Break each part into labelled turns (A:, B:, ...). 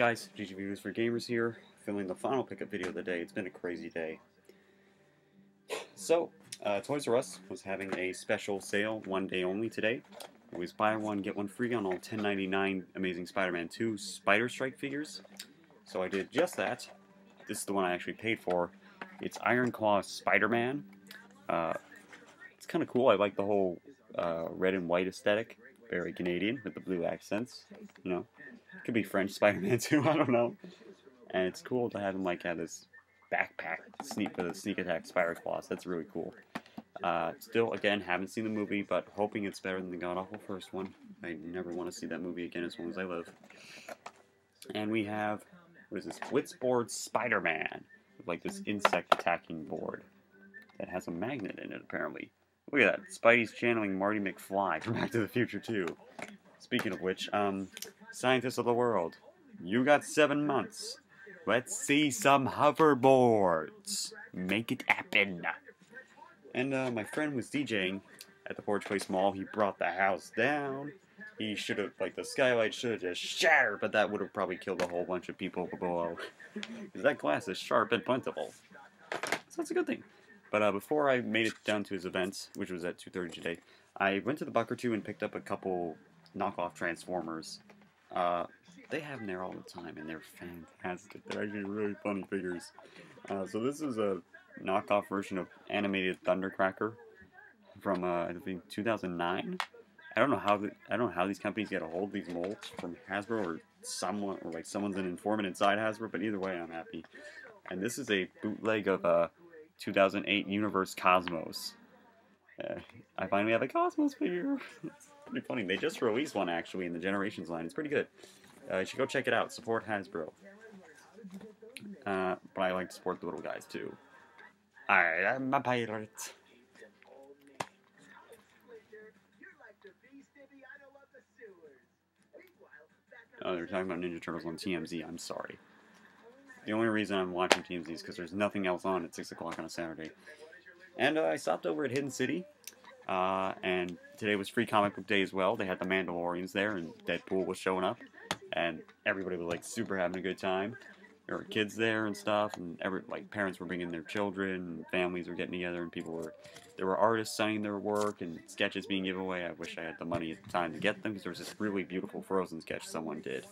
A: guys, GG Videos for Gamers here, filming the final pickup video of the day. It's been a crazy day. So, uh, Toys R Us was having a special sale, one day only today. It was buy one, get one free on all 10.99 Amazing Spider-Man 2 Spider Strike figures. So I did just that. This is the one I actually paid for. It's Iron Claw Spider-Man. Uh, it's kind of cool. I like the whole uh, red and white aesthetic. Very Canadian with the blue accents. You know, could be French Spider-Man too. I don't know. And it's cool to have him like have this backpack sneak with a sneak attack spider claws. That's really cool. Uh, still, again, haven't seen the movie, but hoping it's better than the god awful first one. I never want to see that movie again as long as I live. And we have what is this? Blitzboard Spider-Man, like this insect attacking board that has a magnet in it apparently. Look at that. Spidey's channeling Marty McFly from Back to the Future 2. Speaking of which, um, scientists of the world, you got seven months. Let's see some hoverboards. Make it happen. And uh, my friend was DJing at the Forge Place Mall. He brought the house down. He should have, like, the skylight should have just shattered, but that would have probably killed a whole bunch of people below. Because that glass is sharp and plentiful. So that's a good thing. But uh, before I made it down to his events, which was at 2.30 today, I went to the Buck or Two and picked up a couple knockoff Transformers. Uh, they have them there all the time, and they're fantastic. They're actually really funny figures. Uh, so this is a knockoff version of animated Thundercracker from uh, I think 2009. I don't know how the, I don't know how these companies get a hold of these molds from Hasbro or someone or like someone's an informant inside Hasbro. But either way, I'm happy. And this is a bootleg of uh, 2008 Universe Cosmos. Uh, I finally have a Cosmos figure. it's pretty funny. They just released one actually in the Generations line. It's pretty good. Uh, you should go check it out. Support Hasbro. Uh, but I like to support the little guys too. Alright, I'm a pirate. Oh, they're talking about Ninja Turtles on TMZ. I'm sorry. The only reason I'm watching TMZ is because there's nothing else on at 6 o'clock on a Saturday. And uh, I stopped over at Hidden City. Uh, and today was free comic book day as well. They had the Mandalorians there, and Deadpool was showing up. And everybody was like super having a good time. There were kids there and stuff, and every like parents were bringing their children, and families were getting together, and people were. There were artists signing their work and sketches being given away. I wish I had the money at the time to get them because there was this really beautiful Frozen sketch someone did.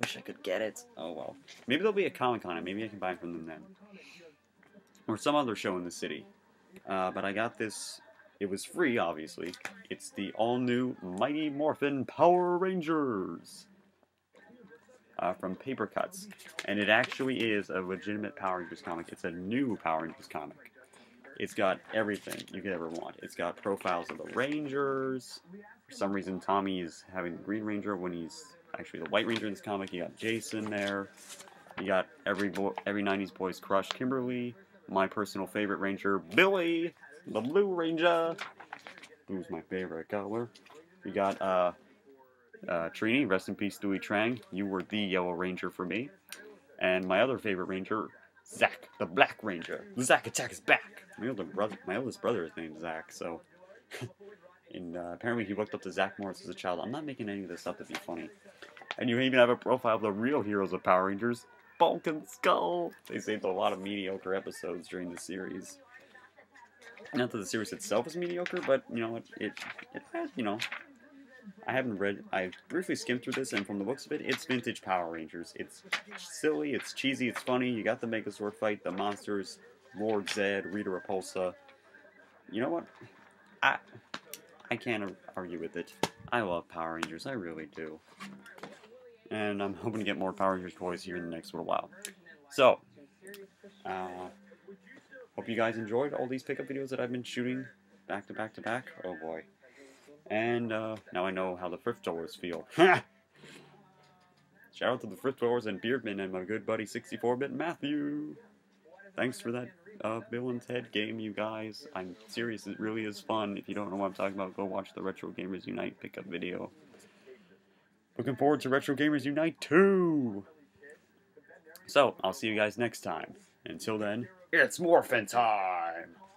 A: Wish I could get it. Oh well. Maybe there'll be a Comic Con and maybe I can buy it from them then. Or some other show in the city. Uh, but I got this. It was free, obviously. It's the all-new Mighty Morphin Power Rangers uh, from Papercutz, and it actually is a legitimate Power Rangers comic. It's a new Power Rangers comic. It's got everything you could ever want. It's got profiles of the Rangers. For some reason, Tommy is having the Green Ranger when he's actually the White Ranger in this comic. You got Jason there. You got every every 90s boy's crush, Kimberly. My personal favorite Ranger, Billy, the Blue Ranger. Who's my favorite color? You got uh, uh, Trini, rest in peace, Thuy Trang. You were the Yellow Ranger for me. And my other favorite Ranger, Zach, the Black Ranger. Zach Attack is back. My older brother, my oldest brother is named Zach, so. and uh, apparently he looked up to Zach Morris as a child. I'm not making any of this up to be funny. And you even have a profile of the real heroes of Power Rangers, Bulk and Skull. They saved a lot of mediocre episodes during the series. Not that the series itself is mediocre, but you know it it, it has you know. I haven't read. I briefly skimmed through this, and from the looks of it, it's vintage Power Rangers. It's silly, it's cheesy, it's funny. You got the Megazord fight, the monsters, Lord Zedd, Rita Repulsa. You know what? I I can't argue with it. I love Power Rangers. I really do and I'm hoping to get more Power Rangers toys here in the next little while. So, uh, hope you guys enjoyed all these pickup videos that I've been shooting back to back to back. Oh boy. And uh, now I know how the thrift stores feel. Shout out to the thrift stores and Beardman and my good buddy 64-bit Matthew. Thanks for that uh, Bill and Ted game, you guys. I'm serious, it really is fun. If you don't know what I'm talking about, go watch the Retro Gamers Unite pickup video. Looking forward to Retro Gamers Unite 2! So, I'll see you guys next time. Until then, it's Morphin time!